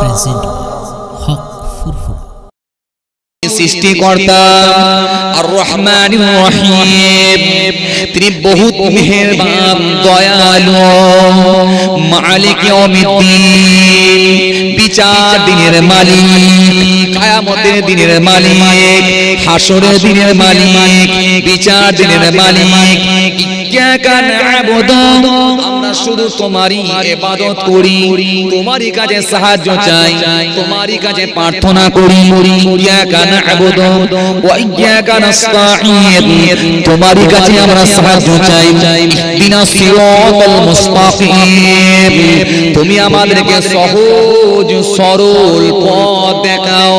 Present হক সৃষ্টিকর্তা আর রহমান রহিম। তিনি বহুত মেহেরবান দয়ালু। মালিক ইয়াউমিদ্দিন বিচার দিনের মালিক কায়ামতের দিনের মালিক হাসরের দিনের মালিক বিচার দিনের মালিক। ইয়্যাকা না'বুদু আমরা শুধু তোমারই ইবাদত করি, তোমারই কাছে সাহায্য চাই, তোমারই কাছে প্রার্থনা করি ইয়্যাকা না'বুদু ওয়া ইয়্যাকা নাস্তাঈন, তোমারই কাছে আমরা সাহায্য চাই ইহদিনাস সিরাতাল মুস্তাকিম, তুমি আমাদেরকে সহজ সরল পথ দেখাও।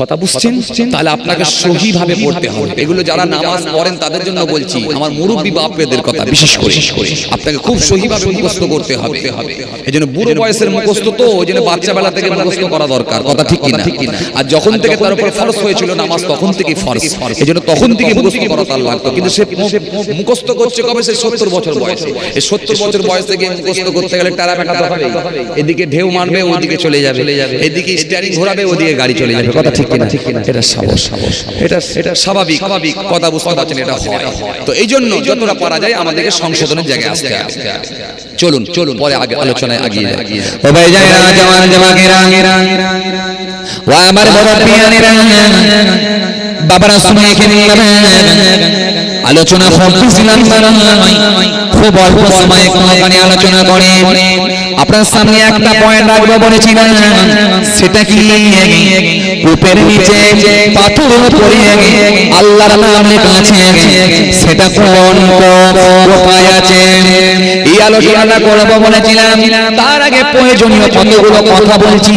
কথা বুঝছেন? তাহলে আপনাকে সহি ভাবে পড়তে হবে। এগুলো যারা নামাজ পড়েন তাদের জন্য বলছি আমার মুরব্বী বাপেদের কথা বিশেষ করে। আপনাকে খুব সহি ভাবে মুখস্থ করতে হবে। এই জন্য বুড়ো বয়সের মুখস্থ তো ওই জন্য বাচ্চা বেলা থেকে মুখস্থ করা দরকার। কথা ঠিক কিনা? আর যখন থেকে তার উপর ফরজ হয়েছিল নামাজ তখন থেকেই ফরজ। এই জন্য তখন থেকে মুখস্থ করা তার লাগতো। কিন্তু সে মুখস্থ করছে কবে? সে সত্তর বছর বয়সে। এই সত্তর বছর বয়স থেকে মুখস্থ করতে গেলে টারা হবে এদিকে ঢেউ মারবে ওদিকে চলে যাবে। এদিকে স্টিয়ারিং ঘোরাবে ওদিকে গাড়ি চলে যাবে। কথা ঠিক কিনা এটা সাহস এটা এটা স্বাভাবিক স্বাভাবিক কথা বুঝতে পারছেন এটা হয় তো এই জন্য যতটা পারা যায় আমাদেরকে সংশোধনের জায়গায় আসতে চলুন চলুন পরে আগে আলোচনায় আগিয়ে ও ভাই যাই না জওয়ান জামাকেরা ও আমার মুরব্বিয়ানেরা বাবারা শুনে এখানে আলোচনা করতেছিলাম খুব অল্প সময়ে কোনখানে আলোচনা করে আপনার সামনে একটা পয়েন্ট রাখব বলেছিলাম সেটা কি? কূপের নিচে উপরে আল্লাহর নাম লেখা আছে সেটা কোন কোথায় আছে? এই আলোচনাটা করব বলেছিলাম। তার আগে প্রয়োজনীয় কতগুলো কথা বলছি।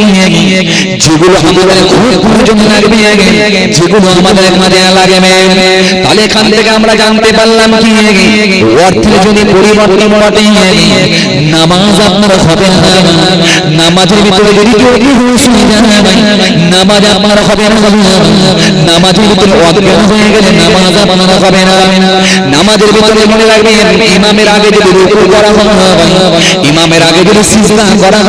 যেগুলো আমাদের খুব প্রয়োজন লাগবে। যেগুলো আমাদের লাগবে। তাহলে এখান থেকে আমরা জানতে পারলাম কি? যদি পরিবর্তন ঘটে নামাজ আপনার হবে। নামাজের ভিতরে যদি কেউ যায় নামাজ আপনার হবে না। নামাজের ভিতরে অজ্ঞান হয়ে গেলে নামাজ আপনার হবে না। নামাজের ভিতরে মনে রাখবেন, ইমামের আগে যদি রুকু করা হয়, ইমামের আগে যদি সিজদা করা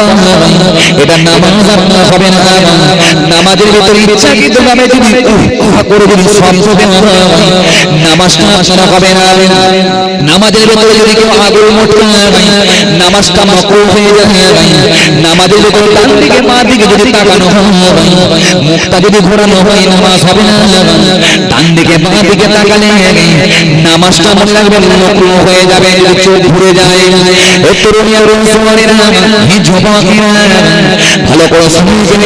এটা নামাজ আপনার হবে না। নামাজের ভিতরে ইচ্ছাকৃত ভাবে যদি করে যদি নামাজটা আপনার হবে না। নামাজের ভিতরে যদি কেউ আগুন মোটকায় নামাজটা মকরু হয়ে যায়। নামাজের ভিতরে ডান দিকে মা দিকে যদি তাকানো হয় মুখটা যদি ঘোরানো হয় নামাজ হবে না। ডান দিকে মা দিকে তাকালে নামাজটা মনে মকরু হয়ে যাবে চোখ ঘুরে যায়। ভালো করে শুনবেন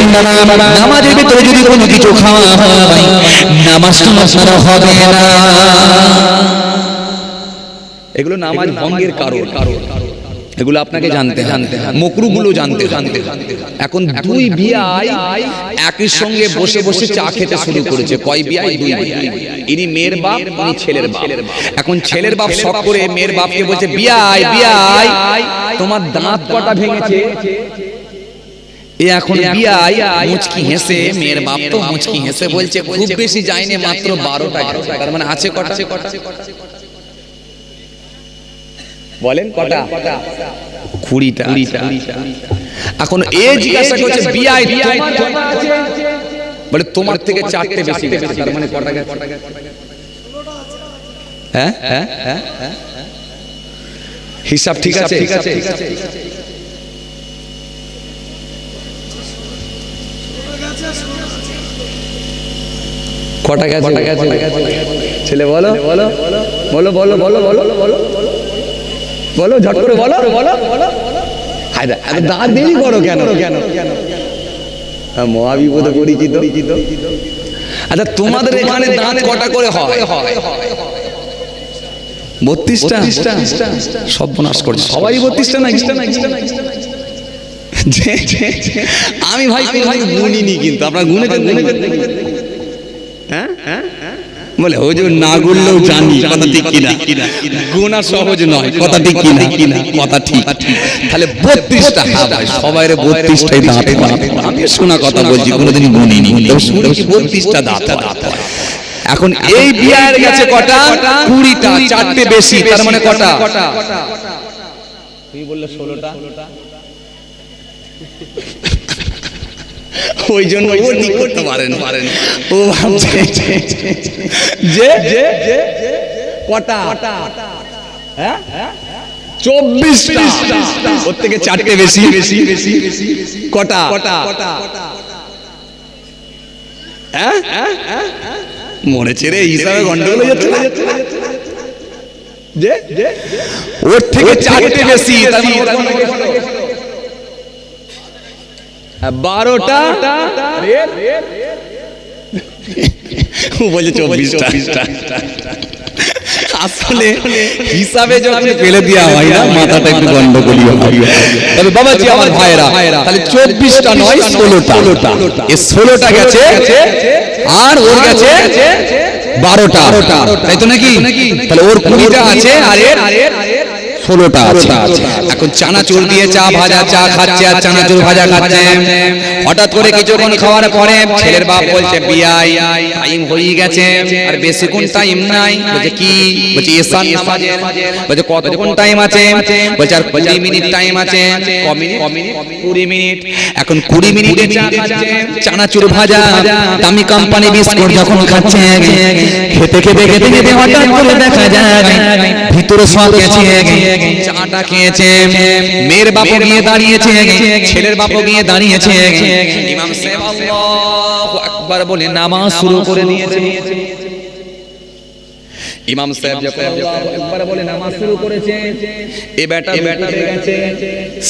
নামাজের ভিতরে যদি কোনো কিছু খাওয়া হয় নামাজটা আপনার হবে না। এগুলো নামাজ ভঙ্গের কারণ। এগুলো আপনাকে জানতে জানতে মকরুগুলো জানতে জানতে এখন দুই বিয়াই একই সঙ্গে বসে বসে চা খেতে শুরু করেছে। কয় বিয়াই দুই বিয়াই ইনি মেয়ের বাপ ইনি ছেলের বাপ। এখন ছেলের বাপ শখ করে মেয়ের বাপকে বলছে বিয়াই বিয়াই তোমার দাঁত কটা ভেঙেছে? এ এখন বিয়াই মুচকি হেসে মেয়ের বাপ তো মুচকি হেসে বলছে খুব বেশি যায়নি মাত্র বারোটা তার মানে আছে কটা? কটা? বলেন কটা? কুড়িটা এখন এ জিজ্ঞাসা করছে বিয়াই বলে তোমার থেকে চারটে বেশি তার মানে কটা হ্যাঁ হ্যাঁ হ্যাঁ হিসাব ঠিক আছে? ঠিক আছে। কটা গেছে কটা গেছে? ছেলে বলো। বলো। বলো বলো বলো বলো বলো বলো। ঝট করে বলো। বলো দাঁত দেরি করো কেন? কেন? মহাবিপদ পরিচিত। আচ্ছা তোমাদের এখানে দাঁত কটা করে হয়? বত্রিশটা? সর্বনাশ করছে। সবাই বত্রিশটা না আমি ভাই গুনিনি কিন্তু। আপনার গুনে গুনে বলে হুজুর না গুনলেও জানি কথা ঠিক কিনা। গোনা সহজ নয়, কথা ঠিক কিনা। কথা ঠিক। তাহলে বত্রিশটা হ্যাঁ ভাই, সবাই বত্রিশটাই দাঁত আমি শোনা কথা বলছি কোনোদিন গুনিনি। শুনেছি বত্রিশটা দাঁত হয়। এখন এই বিয়ার গেছে কটা? কুড়িটা, চারটে বেশি, তার মানে কটা? তুই বললে ষোলোটা। ওই জন্য ও ঠিক করতে পারেন। পারেন। ও ভাবছে যে কটা? হ্যাঁ? চব্বিশটা। ওর থেকে চারটে বেশি। বেশি বেশি কটা? কটা? হ্যাঁ? মরেছে রে হিসাবে গন্ডগোল যাচ্ছে। ওর থেকে চারটে বেশি তার মানে ওর কোনো বেশি। আর বারোটা ও বলছে চব্বিশটা। আসলে হিসাবে যখন ফেলে দেওয়া হয় না মাথাটা একটু গন্ডগোলি হয় তবে বাবাজি আমার ভাইরা তাহলে চব্বিশটা নয় ষোলোটা। এই ষোলোটা গেছে আর ওর গেছে বারোটা। তাই তো নাকি? তাহলে ওর কুড়িটা আছে আর এর ষোলোটা আছে। এখন চানাচুর দিয়ে চা ভাজা, চা খাচ্ছে আর চানাচুর ভাজা খাচ্ছে। হঠাৎ করে কিছুক্ষণ খাওয়ার পরে ছেলের বাপ বলছে, বিয়াই, টাইম হয়ে গেছে আর বেশিক্ষণ টাইম নাই। বলছে, কি? বলছে এসান নামাজের। বলছে, কতক্ষণ টাইম আছে? বলছে, আর কুড়ি মিনিট টাইম আছে। কুড়ি মিনিট। এখন কুড়ি মিনিটে চা খাচ্ছে, চানাচুর ভাজা, দামি কোম্পানি বিস্কুট যখন খাচ্ছে, খেতে খেতে খেতে খেতে হঠাৎ করে দেখা যায়, ভিতরে সব গেছে। চাটা খেয়েছে মেয়ের বাপু গিয়ে দাঁড়িয়েছে ছেলের বাপু গিয়ে দাঁড়িয়েছে। ইমাম সাহেব আল্লাহু আকবার বলে নামাজ শুরু করে দিয়েছে। ইমাম সাহেব যখন আল্লাহু আকবার বলে নামাজ শুরু করেছে এ বেটা বেটা গেছে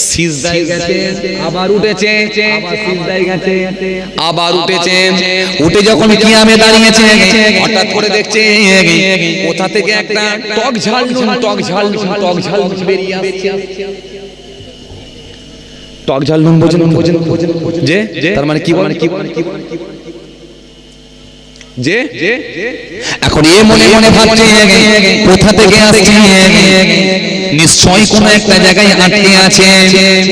সিজদায় গেছে আবার উঠেছে আবার সিজদায় গেছে আবার উঠেছে উঠে যখন কিয়ামে দাঁড়িয়েছে হঠাৎ করে দেখছে কোথা থেকে একটা টক ঝাল নুন টক ঝাল নুন টক ঝাল বেরিয়ে আসছে। টক ঝাল নুন বোঝেন বোঝেন যে তার মানে কি বলেন কি বলেন কি বলেন যে? এখন এ মনে মনে ভাবছে কোথা থেকে আসছে নিশ্চয়ই কোন একটা জায়গায় আটকে আছে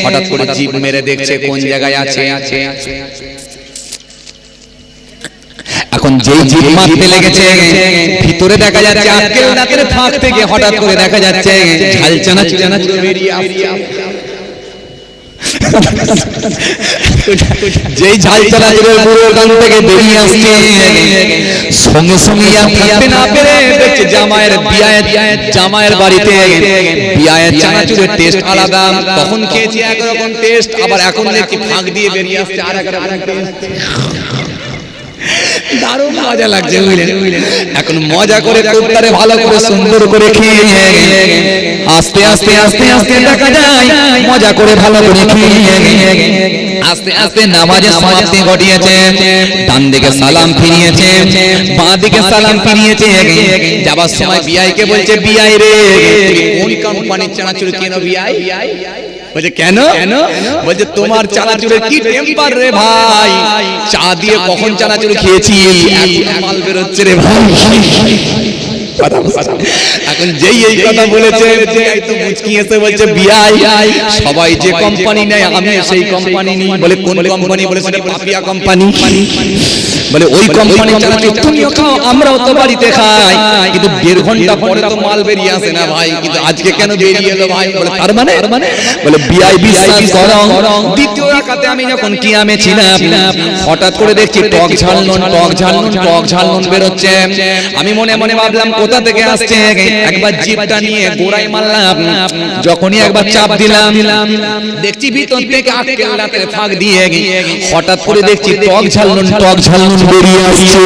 হঠাৎ করে জিভ মেরে দেখছে কোন জায়গায় আছে? এখন যেই জিভ মারতে লেগেছে ভিতরে দেখা যাচ্ছে আটকেল দাঁতের ফাঁক থেকে হঠাৎ করে দেখা যাচ্ছে। ঝাল চানা চানা বেরিয়ে যেই ঝাল চানাচুরের পুরো গান থেকে বেরিয়ে আসছে। সঙ্গে সঙ্গে থাকতে না পেরে দেখছে জামাইয়ের বিয়ায়ের জামাইয়ের বাড়িতে বিয়ায়ের চানাচুরের টেস্ট আলাদা। তখন খেয়েছি একরকম টেস্ট আবার এখন দেখছি ফাঁক দিয়ে বেরিয়ে আসছে আর একরকম টেস্ট দারুণ মজা লাগছে বুঝলেন এখন মজা করে কুত্তারে ভালো করে সুন্দর করে খেয়ে আস্তে আস্তে আস্তে আস্তে দেখা যায় মজা করে ভালো করে খেয়ে আস্তে আস্তে নামাজের সমাপ্তি ঘটিয়েছে ডান দিকে সালাম ফিরিয়েছে বাঁ দিকে সালাম ফিরিয়েছে যাবার সময় বিআইকে বলছে বিআই রে কোন কোম্পানির চানাচুর কেনো বিআই বলছে কেন? বলছে তোমার চানাচুরের কি টেম্পার রে ভাই? চা দিয়ে কখন চানাচুর খেয়েছি মাল বেরোচ্ছে রে ভাই। এখন যেই এই কথা বলেছে তো মুচকি এসে বলছে বিআই। সবাই যে কোম্পানি নেয় আমি সেই কোম্পানি নিই। বলে কোন কোম্পানি বলে সেটা পাপিয়া কোম্পানি বলে ওই কোম্পানি তুমিও খাও আমরাও তো বাড়িতে খাই কিন্তু দেড় ঘণ্টা পরে তো মাল বেরিয়ে আসে না ভাই কিন্তু আজকে কেন বেরিয়ে এলো ভাই? বলে তার মানে? বলে বিআই বিশ্বাস করো। দ্বিতীয় রাকাতে আমি যখন কিয়ামে ছিলাম হঠাৎ করে দেখছি টক ঝাল নুন টক ঝাল নুন টক ঝাল নুন বেরোচ্ছে। আমি মনে মনে ভাবলাম কোথা থেকে আসছে। একবার জিপটা নিয়ে গোড়াই মারলাম। যখনই একবার চাপ দিলাম। দেখছি ভিতর থেকে আটকেল রাতের ফাঁক দিয়ে হঠাৎ করে দেখছি টক ঝাল নুন টক ঝাল নুন বেরিয়ে আসছে।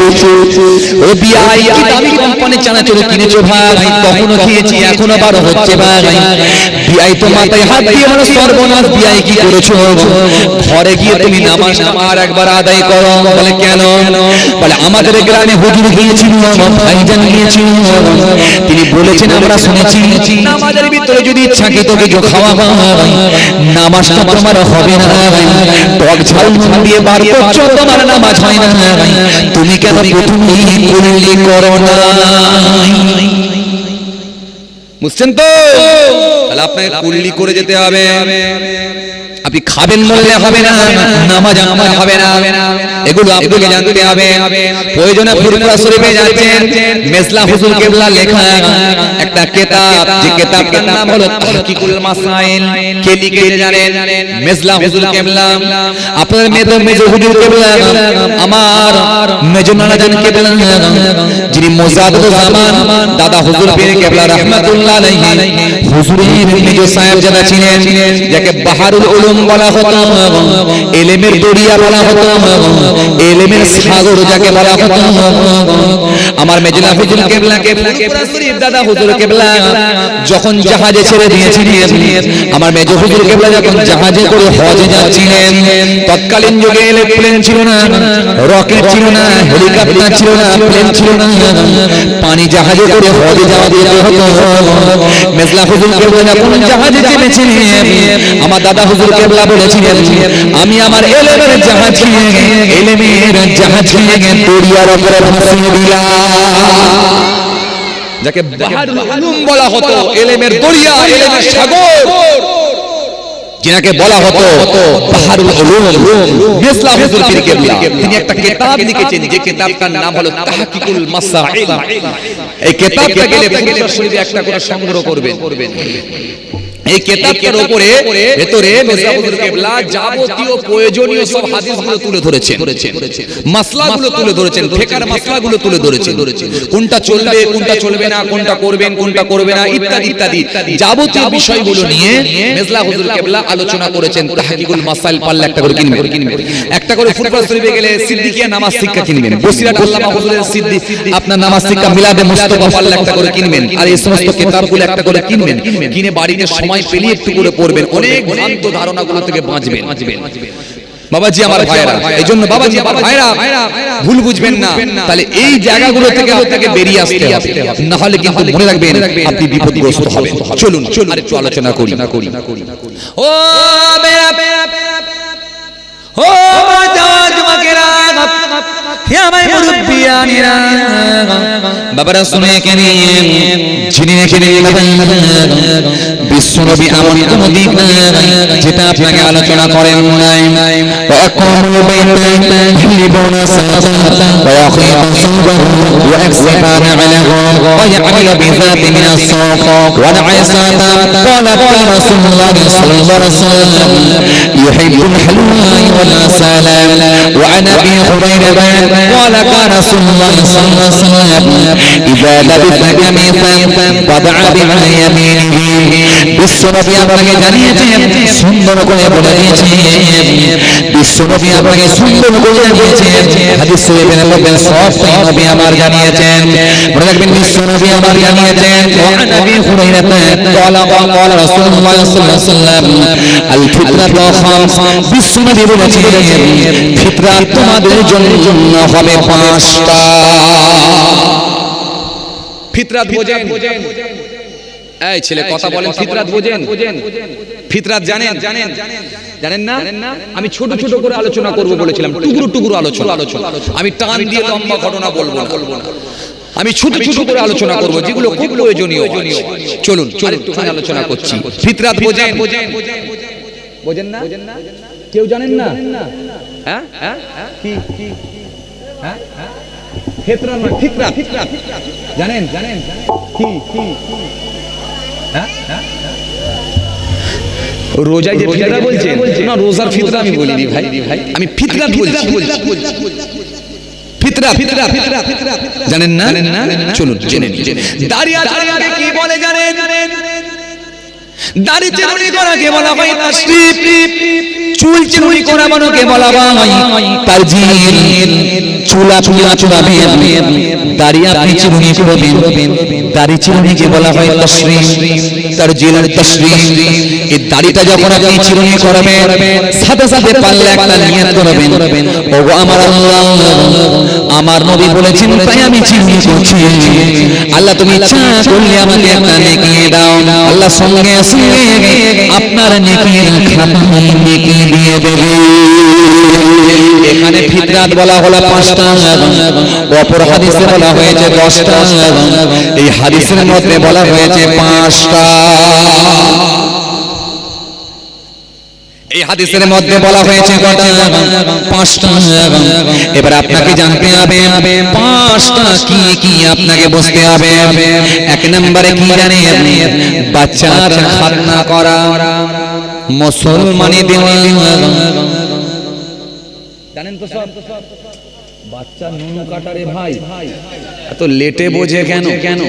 ও বিআই কি দামি কোম্পানি চানাচুর কিনেছো ভাই? কখনো খেয়েছি এখনও বারো হচ্ছে ভাই। বিআই তো মাথায় হাত দিয়ে বলে সর্বনাশ বিআই কি করেছ? ঘরে গিয়ে তুমি নামাজ আমার একবার আদায় করো। বলে কেন? বলে আমাদের গ্রামে হুজুর গিয়েছিল ভাইজান গিয়েছিল তিনি বলেছেন আমরা শুনেছি নামাজের ভিতরে যদি ইচ্ছাকৃত কিছু খাওয়া হয় নামাজটা তোমার হবে না। টক ঝাল নুন দিয়ে বার করছ তোমার নামাজ হয় না। তুমি কেন প্রথমেই কুল্লি করো না? বুঝছেন তো? তাহলে আপনাকে কুল্লি করে যেতে হবে। আপনি খাবেন বললে হবে না, নামাজ আমার হবে না। এগুলো আপনাকে জানতে হবে। প্রয়োজনে ফুরফুরা শরীফে যাচ্ছেন, মেসলা হুজুর কেবলা লেখা। একটা কিতাব, যে কিতাবটার নাম হলো তাহকিকুল মাসাইল। কে লিখেছে জানেন? মেসলা হুজুর কেবলা। আপনাদের মেজর মেজর হুজুর কেবলা। আমার মেজর নানা জান কেবলা। যিনি মোজাদুল জামান, দাদা হুজুর পীর কেবলা রাহমাতুল্লাহ আলাইহি। আমার হুজুর কেবলা, যখন জাহাজে ছেড়ে দিয়েছিলেন, আমার হুজুর কেবলা যখন জাহাজে করে হজে যাচ্ছিলেন, তৎকালীন যুগে প্লেন ছিল না, রকেট ছিল না, হেলিকপ্টার ছিল না, প্লেন ছিল না, পানি জাহাজে করে হজে যাওয়া যেতে হতো। মেজলা হুজুর কেবলা জাহাজে আমার দাদা হুজুর কেবলা বলেছিলেন আমি আমার এলেমের জাহাজ এলেমের জাহাজ নিয়ে দরিয়ার উপরে ভাসিয়ে দিলাম। যাকে বলা হতো এলেমের দরিয়া এলেমের সাগর। যিনাকে বলা হতো বাহারুল উলুম মিসলা হুজুর পীর কেবলা তিনি একটা কিতাব লিখেছেন যে কিতাবটার নাম হলো তাহকিকুল মাসাইল। এই কিতাবটা গেলে শরীফে একটা করে সংগ্রহ করবেন। এই কেতাবটার উপরে ভেতরে মির্জা হুজুর কেবলা যাবতীয় প্রয়োজনীয় সব হাদিসগুলো তুলে ধরেছেন। মাসলাগুলো তুলে ধরেছেন ফিকর মাসলাগুলো তুলে ধরেছেন। কোনটা চলবে কোনটা চলবে না কোনটা করবেন কোনটা করবে না ইত্যাদি ইত্যাদি যাবতীয় বিষয়গুলো নিয়ে মির্জা হুজুর কেবলা আলোচনা করেছেন তাহকিকুল মাসাইল পারলে একটা করে কিনবেন। একটা করে ফুরফুরা শরীফে গেলে সিদ্দিকিয়া নামাজ শিক্ষা কিনবেন। বসিরাট আল্লামা হুজুরের সিদ্দি আপনার নামাজ শিক্ষা মিলাদে মুস্তাফা পারলে একটা করে কিনবেন। আর এই সমস্ত কিতাবগুলো একটা করে কিনবেন কিনে বাড়িতে সময় পেলে একটু করে পড়বেন। অনেক ভ্রান্ত ধারণাগুলো থেকে বাঁচবেন। বাবাজি আমার ভাইরা এই জন্য বাবাজি আমার ভাইরা ভুল বুঝবেন না। তাহলে এই জায়গাগুলো থেকে আপনাকে বেরিয়ে আসতে হবে। না হলে কিন্তু মনে রাখবেন আপনি বিপদগ্রস্ত হবেন। চলুন চলুন আর একটু আলোচনা করি। না করি। ও মেরা ও মা যাওয়া তোমাকেরা হে আমার মুরব্বিয়ানিরা বাবারা শুনে কেনে যিনি কেনে বিশ্বনবী এমন কোন দিক যেটা আপনাকে আলোচনা করেন নাই ويقوم بين يحلبون ساعة ويخيط صوبه ويكسب نعله ويعمل بذات من السوق ودعا ساعة قال قال رسول الله صلى الله عليه وسلم يحب الحلوى والعسل وعن ابي هريره قال قال رسول الله صلى الله عليه وسلم اذا لبث قميصا فدعا بما يمينه বিশ্বনবী আপনাকে জানিয়েছেন সুন্দর করে বলে দিয়েছেন বিশ্বনবী আপনাকে সুন্দর করে জানিয়েছেন হাদিস শরীফে বলবেন সব নবী আমার জানিয়েছেন মনে রাখবেন বিশ্বনবী আমার জানিয়েছেন নবী হুরাইরাতে قال قال رسول الله صلى الله عليه وسلم الفتنة خمس বিশ্বনবী বলেছেন ফিতরা তোমাদের জন্য হবে পাঁচটা। ফিতরাত বোঝেন। এই ছেলে কথা বলেন ফিতরাত বোঝেন। ফিতরাত জানেন? জানেন। জানেন না? আমি ছোট ছোট করে আলোচনা করব বলেছিলাম। টুকরো টুকরো আলোচনা। আলোচনা। আমি টান দিয়ে লম্বা ঘটনা বলব না। বলব না। আমি ছোট ছোট করে আলোচনা করব যেগুলো খুব প্রয়োজনীয়। চলুন চলুন আমি আলোচনা করছি। ফিতরাত বোঝেন। বোঝেন। না? কেউ জানেন না? হ্যাঁ? হ্যাঁ? কি কি? হ্যাঁ ফিতরা না ফিতরা ফিতরা জানেন জানেন। কি কি রোজায় যে ফিতরা বলছেন না রোজার ফিতরা আমি বলিনি ভাই। আমি ফিতরা ফিতরা ফিতরা ফিতরা ফিতরা জানেন না? চলুন জেনে দাঁড়িয়ে কি বলে জানেন? দাড়ি চিরুনি করাকে বলা হয় তাসরিফ চুল চিরুনি করা মানকে বলা হয়। তারজিল চুলা চুলা চুলাবেন দাড়ি আপনি চিরুনি করবেন। দাড়ি বলা হয়? দাড়িটা যখন আমার আল্লাহ নবী বলেছেন, তাই আমি করছি। আল্লাহ, তুমি আমাকে দাও। আল্লাহ, সঙ্গে সঙ্গে আপনার এখানে ফিতরাত বলা হলো পাঁচটা অপর হাদিসে বলা হয়েছে দশটা এই হাদিসের মধ্যে বলা হয়েছে পাঁচটা। এই হাদিসের মধ্যে বলা হয়েছে এবার আপনাকে জানতে হবে, পাঁচটা কি কি আপনাকে বুঝতে হবে। এক নম্বরে কি জানে বাচ্চার খাতনা করা, মুসলমানি দেওয়া। জানেন তো সব? বাচ্চা নুন কাটারে ভাই। এত লেটে বোঝে কেন? কেন?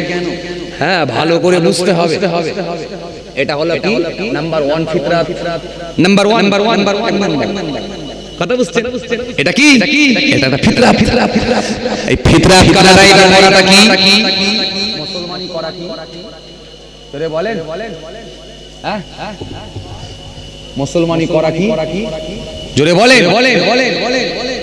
হ্যাঁ ভালো করে বুঝতে হবে। এটা হলো কি? নাম্বার ওয়ান ফিতরাত। Number one number one number one কথা বুঝছেন? এটা কি? এটা একটা ফিতরা ফিতরা এই ফিতরা কাটারাই করাটা কি? মুসলমানি করা কি? তোরে বলেন। হ্যাঁ? মুসলমানি করা কি? জোরে বলেন। বলেন বলেন বলেন। সুন্নাত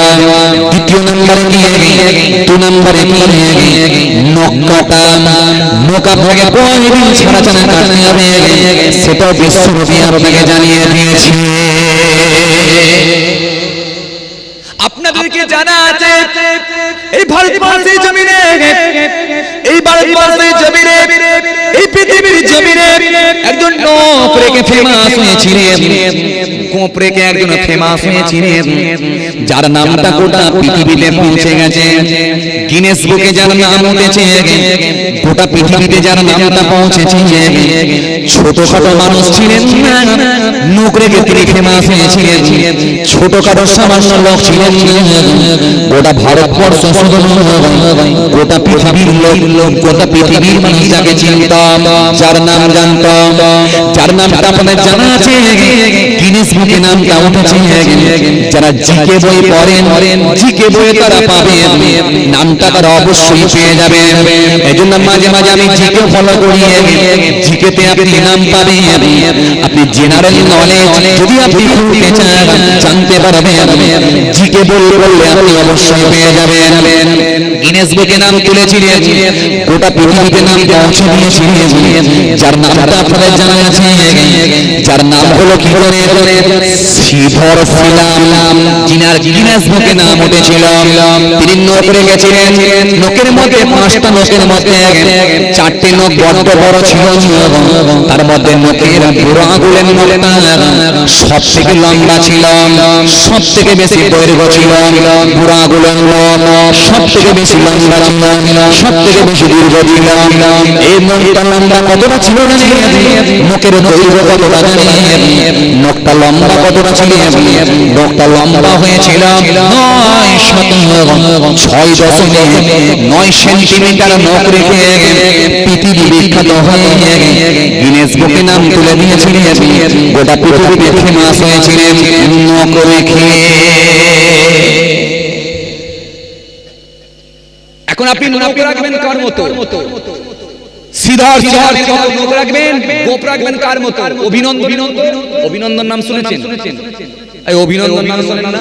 দ্বিতীয় নম্বরে কি দু নম্বরে কি নকাটা নকা ভাগে কয়দিন ছাড়া ছাড়া কাটতে হবে। সেটাও বিশ্বনবী আপনাকে জানিয়ে দিয়েছে। আপনাদেরকে জানা আছে, এই ভারতবর্ষের জমিনে, এই ভারতবর্ষের জমিনে পৃথিবীর জমিনে একজন রেখে ফেমাস হয়েছিলেন। কোপ একজন ফেমাস হয়েছিলেন। যার নামটা গোটা পৃথিবীতে পৌঁছে গেছে। গিনেস বুকে যার নাম উঠেছে। গোটা পৃথিবীতে যার নামটা পৌঁছেছে। ছোটখাটো মানুষ ছিলেন নোক রেখে তিনি ফেমাস হয়েছিলেন। ছোটখাটো সামান্য লোক ছিলেন গোটা ভারতবর্ষ গোটা পৃথিবীর লোক গোটা পৃথিবীর মানুষ যাকে চিনতাম। যার নাম জানতাম যার নামটা আপনাদের জানা আছে গিনেস বুকে নামটা উঠেছে। যারা জিকে বই পড়েন জিকে বইয়ে তারা পাবে নামটা তারা অবশ্যই পেয়ে যাবে এই জন্য মাঝে মাঝে আমি জিকে ফলো করি। জিকেতে আপনি নাম পাবেন। আপনি জেনারেল নলেজ যদি আপনি খুঁজতে চান জানতে পারবেন। জিকে বই বললে আপনি অবশ্যই পেয়ে যাবেন। গিনেস বুকে নাম তুলেছিলেন। গোটা পৃথিবীতে নাম পৌঁছে দিয়েছিলেন। যার নামটা আপনাদের জানা আছে যার নাম হলো কি করে শ্রীধর শিলাম জিনার গিনেস বুকে নাম উঠেছিল। তিনি নকরে গেছিলেন। নকের মধ্যে পাঁচটা নকের মধ্যে চারটি নখ বড্ড বড় ছিল তার মধ্যে নখের বুড়ো আঙুলের নখটা সব থেকে লম্বা ছিল সব থেকে বেশি দৈর্ঘ্য ছিল। বুড়ো আঙুলের সব থেকে বেশি লম্বা ছিল সব থেকে বেশি দীর্ঘ ছিল। এই নখটা কতটা ছিল কতটা নখটা লম্বা কতটা ছিল নখটা লম্বা হয়েছিল হয়ে গিনেস বুকে নাম তুলে দিয়েছিলেন। রেখে। এখন আপনি নখ রাখবেন কার মতো সিধার চার নখ রাখবেন। গোপ রাখবেন কার মতো? অভিনন্দন। অভিনন্দন। নাম শুনেছেন? এই অভিনন্দন নাম শোনেন না?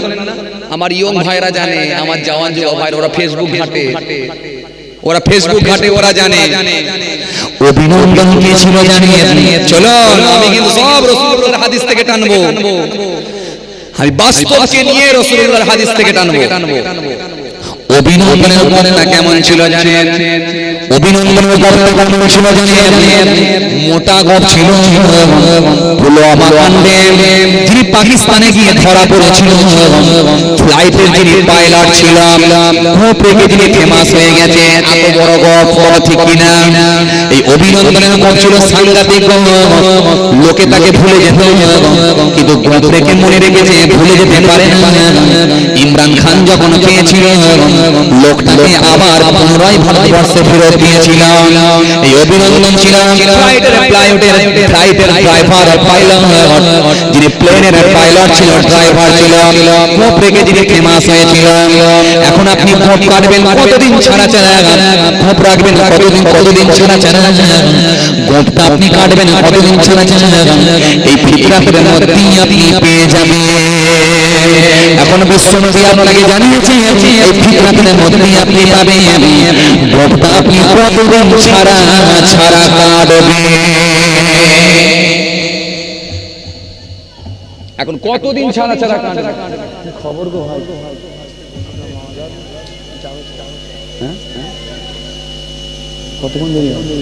আমার ইয়ং ভাইরা জানে আমার জওয়ান যুব ভাইরা ওরা ফেসবুক ঘাটে। ওরা ফেসবুক ঘাটে ওরা জানে। অভিনন্দন কে ছিল জানিয়ে চলো আমি কিন্তু সব রসুলের হাদিস থেকে টানবো। আমি বাস্তবকে নিয়ে রসুলের হাদিস থেকে টানবো। অভিনন্দনের উপরে না কেমন ছিল জানেন? অভিনন্দনের জানেন মোটা গপ ছিল। যিনি পাকিস্তানে গিয়ে ধরা পড়েছিল, ফ্লাইটের যিনি পাইলট ছিল খুব রেখে যিনি ফেমাস হয়ে গেছে। এত বড় গপ ঠিক কিনা? এই অভিনন্দনের গপ ছিল সাংঘাতিক লোকে তাকে ভুলে যেত, কিন্তু গপ রেখে মনে রেখেছে, ভুলে যেতে পারে ইমরান খান যখন পেয়েছিল লোকটাকে আবার পুনরায় ভারতবর্ষে ফেরত এই অভিনন্দন ছিল ফ্লাইটের ফ্লাইটের ফ্লাইটের ড্রাইভার পাইলট যিনি প্লেনের পাইলট ছিল ড্রাইভার ছিল ফেমাস হয়েছিল। এখন আপনি খোপ কাটবেন, কতদিন ছাড়া ছাড়া খোপ রাখবেন, কতদিন কতদিন ছাড়া ছাড়া গোপটা আপনি কাটবেন, কতদিন ছাড়া ছাড়া এই ফিতরাতের মধ্যেই আপনি পেয়ে যাবেন। এখন বিশ্বনবী আপনাকে জানিয়েছে, এই ফিতরাতের মধ্যেই আপনি পাবেন। গোপটা আপনি ছাড়া ছাড়া কাটবেন এখন কতদিন ছাড়া ছাড়া কাটবে কতক্ষণ দেরি হবে?